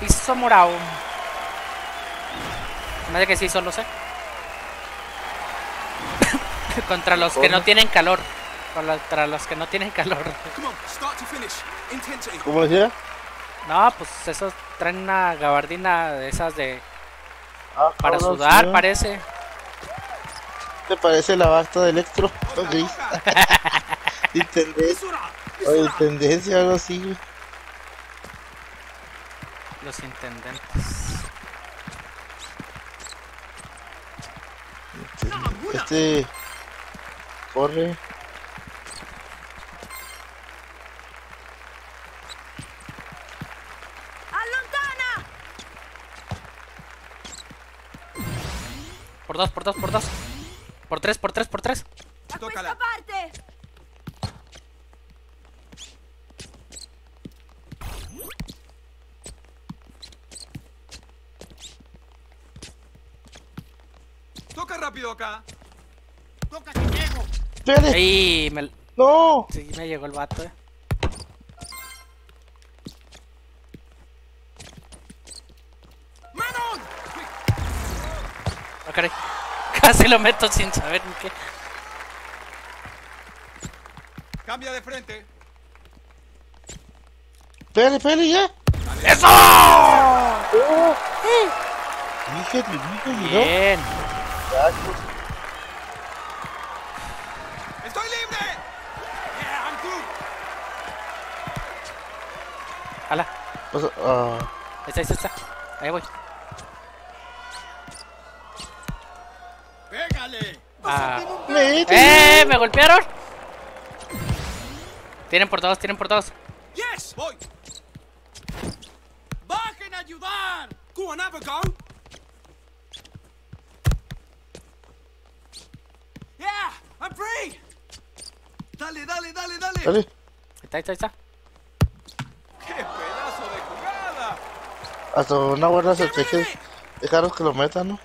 Piso morado. Me que sí, solo sé. Contra los que no tienen calor. Contra los que no tienen calor. ¿Cómo decía? No, pues esos traen una gabardina de esas de... Ah, Para sudar, sí. parece. ¿Te parece la basta de Electro? Gris. Sin tendencia. O de tendencia, algo así, güey. Los intendentes. Este. Corre. ¡Allontana! Por dos, por dos, por dos. Por tres, por tres, por tres. ¡A Toca rápido acá. Toca que llego. ¡Espérate! Ahí me... ¡No! Sí, me llegó el vato, eh. ¡Manon! Ah, caray. Casi lo meto sin saber ni qué. Cambia de frente. ¡Espérate, espérate ya! ¡Eso! ¡Oh! Dije, te dije, ¿no? Bien. ¡Estoy libre! Yeah, I'm through. Hala. Pues, Ahí está, ahí está. Ahí voy. ¡Pégale! Ah. ¡Vete! ¡Eh! ¡Me golpearon! Tienen por todos, tienen por todos. ¡Yes! Voy. ¡Bajen a ayudar! Go on, have a go. ¡Yeah! I'm free! Dale, dale, dale, dale. Dale. Ahí está, ahí está, ahí está. ¡Qué pedazo de jugada! Hasta una buena estrategia. Dejaros que lo metan, ¿no?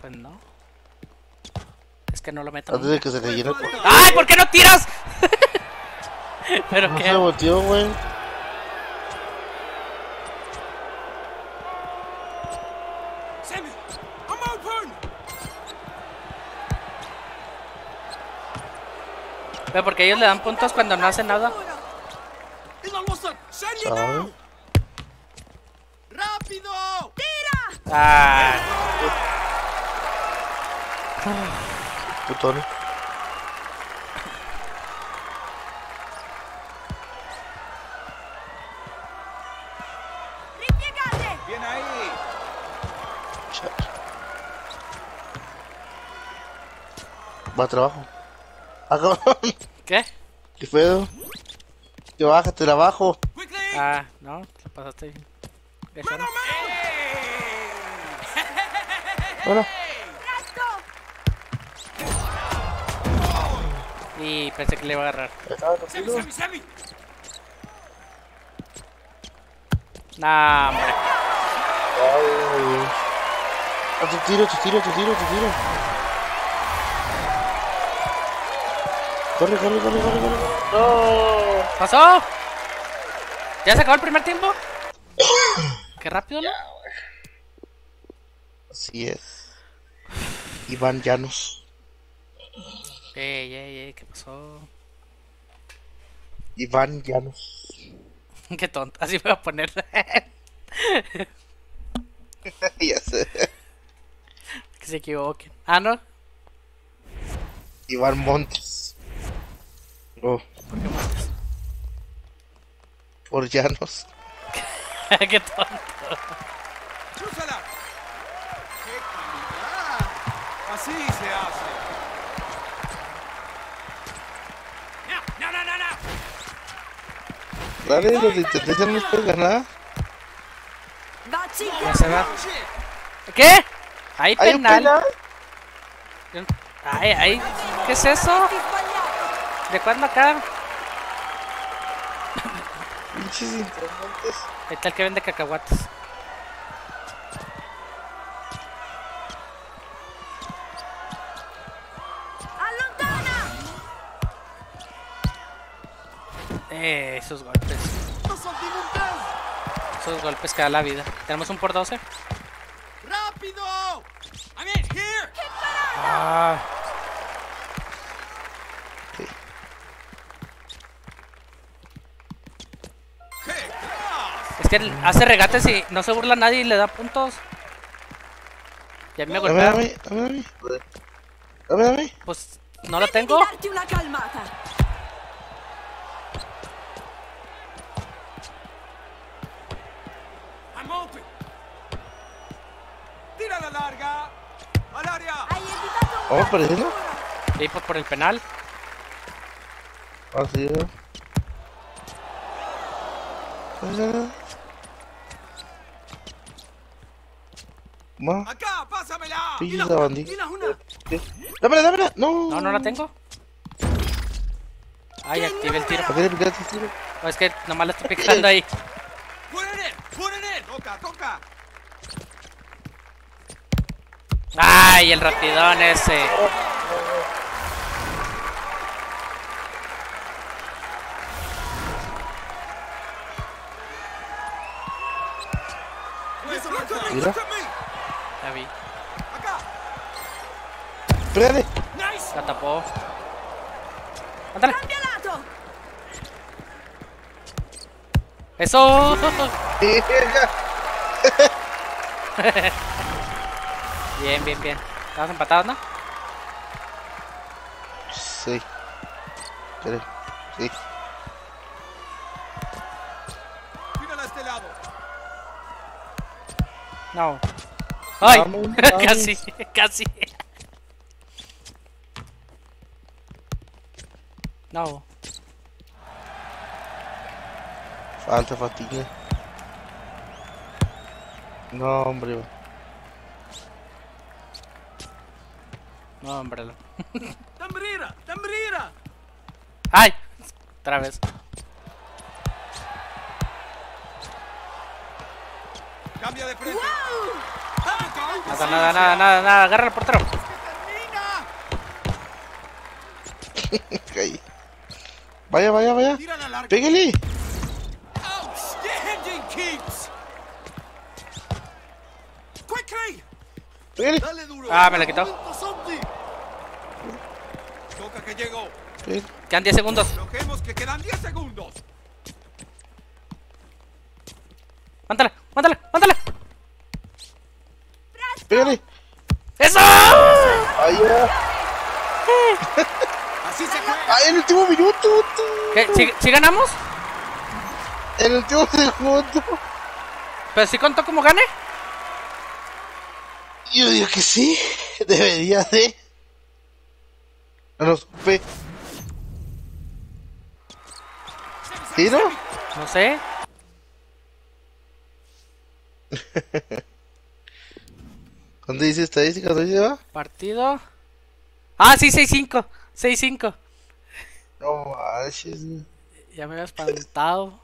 Pues no. Es que no lo meto. Antes de que se le llene. por- ¡Ay! ¿Por qué no tiras? Pero No qué. se volteó, güey. Pero porque ellos le dan puntos cuando no hacen nada. ¡Rápido! Ah. Bien ahí. Va a trabajo. ¿Qué? ¿Qué pedo? Que bájate de abajo. Quickly. Ah, no, lo pasaste bien. Eso no. Hola. Presto! Y pensé que le iba a agarrar. Semi, semi, semi. Nah, hombre. A tu tiro, tu tiro, tu tiro, tu tiro. Corre, corre, corre, corre, corre. No. ¿Pasó? ¿Ya se acabó el primer tiempo? Qué rápido, ¿no? Así es. Iván Llanos. Ey, ey, ey, ¿qué pasó? Iván Llanos. Qué tonto, así voy a poner. ya sé. que se equivoquen. Ah, ¿no? Iván Montes. Oh, ¿Por qué montes? por Llanos. Qué tonto. Úsala. ¡Qué calidad! Así se hace. ¡No, no, no, no! Dale, los de intendencia no les puedes ganar. Se va. ¿Qué? ¿Hay Hay un penal? penal. Ay, ay. ¿Qué es eso? ¿De cuándo acá? Pinches está el que vende cacahuates. Eh, esos golpes. ¡Nos saltimos un Esos golpes que da la vida. Tenemos un por 12. ¡Rápido! Here! Ah, que él hace regates y no se burla a nadie y le da puntos. Y a mí me Dame, dame, golpea. dame, dame. Dame, dame. Pues no la tengo. ¡Tira la larga! ¡Al área! Vamos perdiendo. Y pues por el penal. Así es. Acá, pásamela. Pilla, bandido. Dámela, dámela. No. No, no la tengo. Ay, activé el tiro. ¿Por qué le picaste el tiro? Es que nomás la estoy picando ahí. ¡Toca, toca! ¡Ay, el rapidón ese! Mira. Pégale. Nice! La tapó. Ándale. Eso. Bien, bien, bien. Estamos empatados, ¿no? Sí. Creo. Sí. ¡Tírala a este lado! No. Ay, Vamos, vamos. casi, casi. No. Falta fatiga. No, hombre. No, hombre. ¡Tambrira! ¡Tambrira! ¡Ay! Otra vez. Cambia de frente. Nada, nada, nada, nada, nada. Agarra el portero. Vaya, vaya, vaya. Pégale. Outstanding keeps! ¡Quickly! Pégale. ¡Dale duro! Ah, me la quitó. ¡Toca que llegó! Quedan 10 segundos. Que quedan 10 segundos. Mándala, mándala, mándala. Pégale. ¡Eso! Ay, ya. Así se juega. Ay, el último minuto. ¿Qué? ¿Sí, sí ganamos? El último segundo. ¿Pero sí contó como gane? Yo digo que sí. Debería de. No nos ve. ¿Sí, no? No sé. ¿Dónde dice estadística? ¿Dónde dice va? Partido. Ah, sí, 6-5. 6-5. No manches. Ya me había espantado.